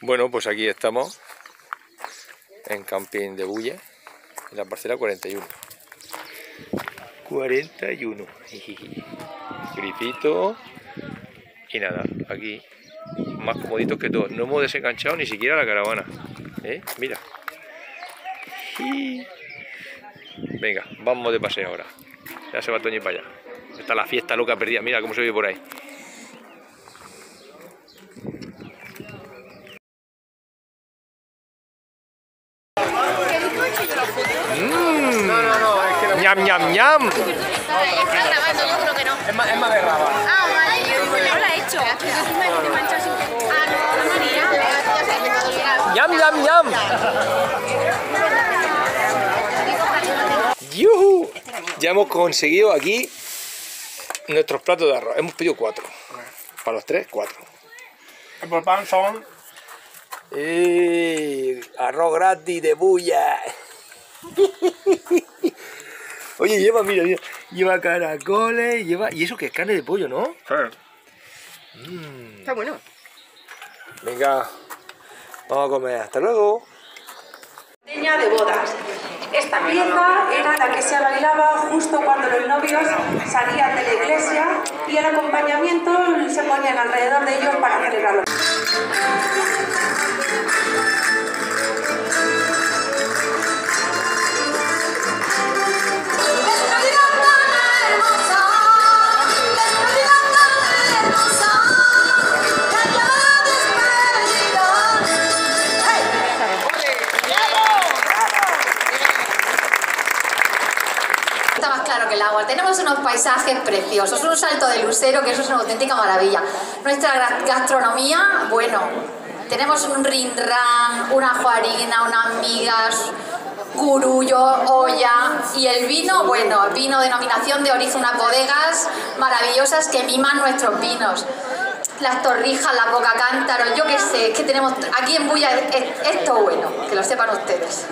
Bueno, pues aquí estamos en Camping de Bulle, en la parcela 41. 41. Grifito. Y nada, aquí más comoditos que todos. No hemos desenganchado ni siquiera la caravana. ¿Eh? Mira. Venga, vamos de paseo ahora. Ya se va Toñi para allá. Está la fiesta loca perdida. Mira cómo se ve por ahí. ñam, ñam, ñam. Está grabando, yo creo que no. Es más, es más de raba. Ah, vale, yo no lo he hecho. Ah, no, ñam, ñam, ñam. ¡Yuhu! Ya hemos conseguido aquí nuestros platos de arroz. Hemos pedido cuatro. Para los tres, cuatro. El por pan son ¡Eh! Arroz gratis de bulla. Oye, lleva, mira, mira, lleva caracoles, lleva... ¿Y eso que es carne de pollo, no? Está bueno. Venga, vamos a comer. Hasta luego. Peña de bodas. Esta pieza era la que se bailaba justo cuando los novios salían de la iglesia y el acompañamiento se ponían alrededor de ellos para celebrarlo. Unos paisajes preciosos, un salto de lucero, que eso es una auténtica maravilla. Nuestra gastronomía, bueno, tenemos un rinran, una juarina, unas migas, curullo, olla y el vino, bueno, vino denominación de origen, unas bodegas maravillosas que miman nuestros vinos. Las torrijas, la boca cántaro, yo qué sé, es que tenemos aquí en Bulla es- es- esto bueno, que lo sepan ustedes.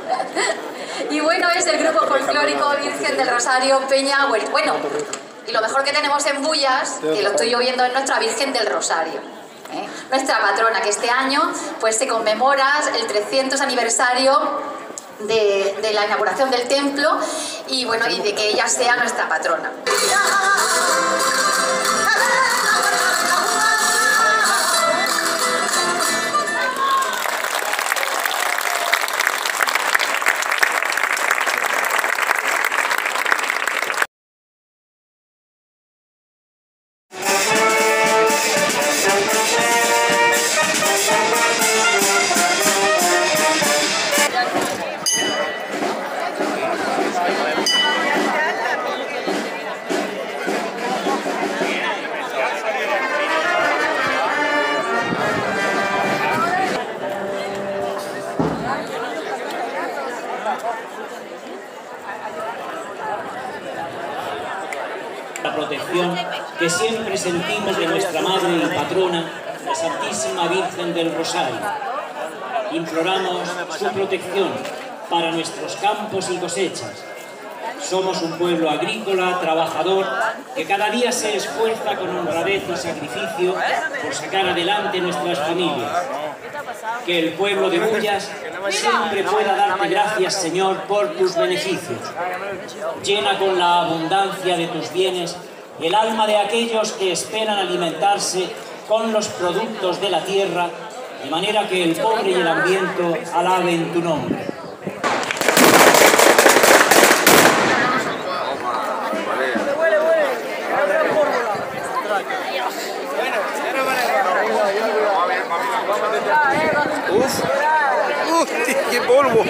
y bueno, es el grupo folclórico Virgen del Rosario Peña Bueno, y lo mejor que tenemos en Bullas, que lo estoy yo viendo, es nuestra Virgen del Rosario. ¿eh? Nuestra patrona, que este año pues se conmemora el 300 aniversario de, de la inauguración del templo y bueno, y de que ella sea nuestra patrona. Protección que siempre sentimos de nuestra Madre y Patrona, la Santísima Virgen del Rosario. Imploramos su protección para nuestros campos y cosechas. Somos un pueblo agrícola, trabajador, que cada día se esfuerza con honradez y sacrificio por sacar adelante nuestras familias. Que el pueblo de Bullas siempre pueda darte gracias, Señor, por tus beneficios. Llena con la abundancia de tus bienes el alma de aquellos que esperan alimentarse con los productos de la tierra, de manera que el pobre y el hambriento alaben tu nombre. ¡Uf! ¡Uf! ¡Qué polvo!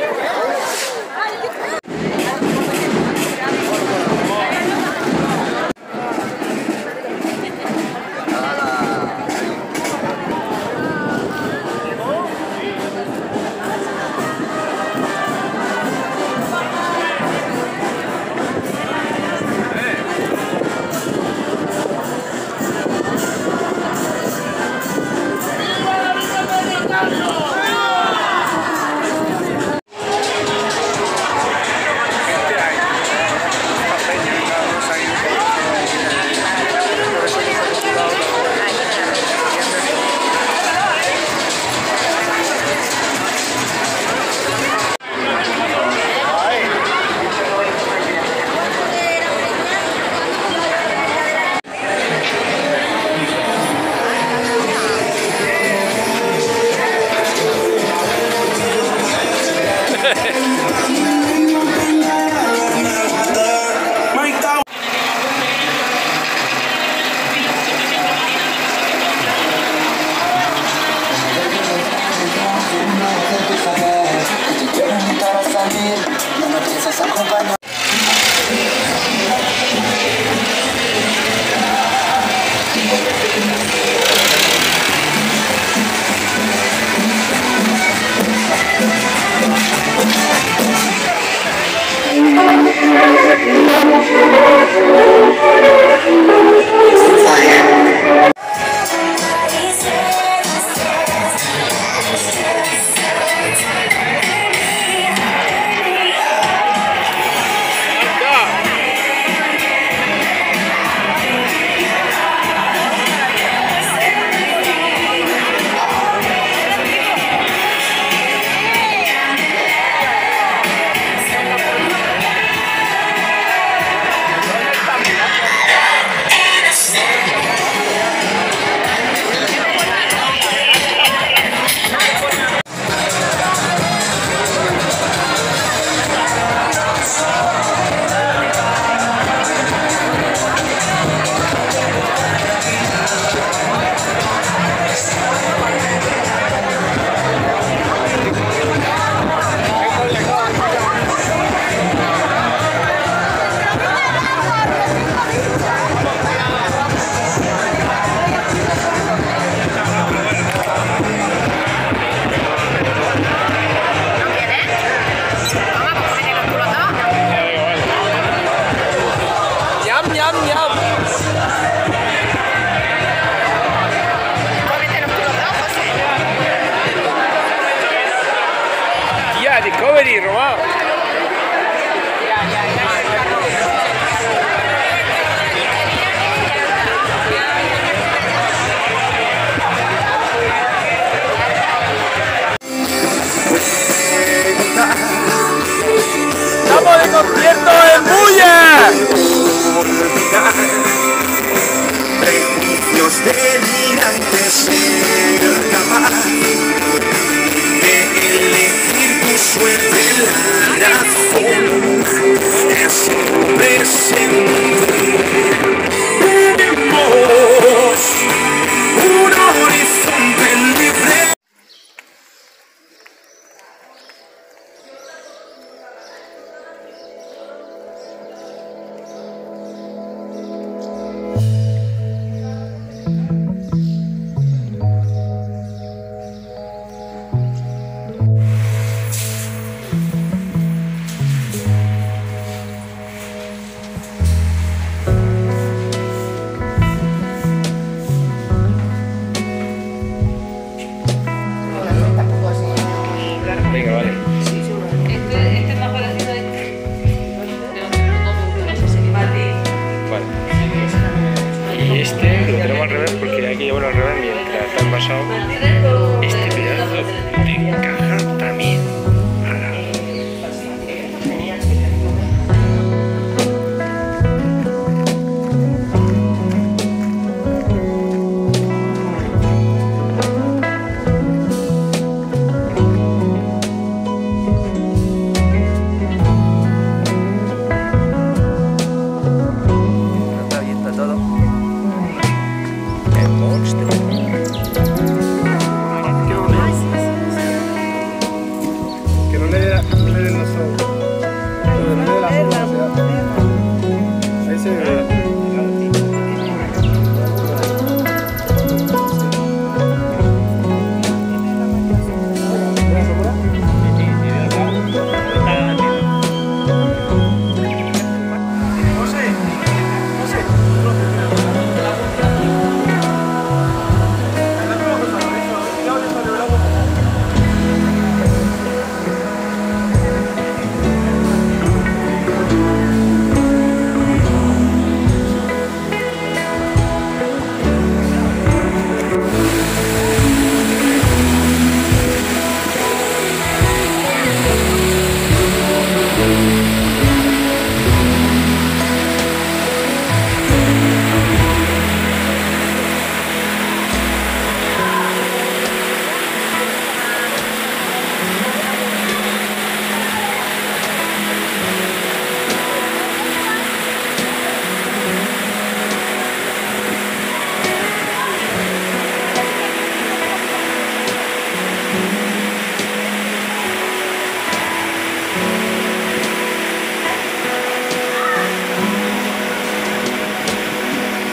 Discovery, Román. ¡Estamos de concierto en Bulla! Tenemos al revés porque hay que llevarlo al revés mientras está envasado.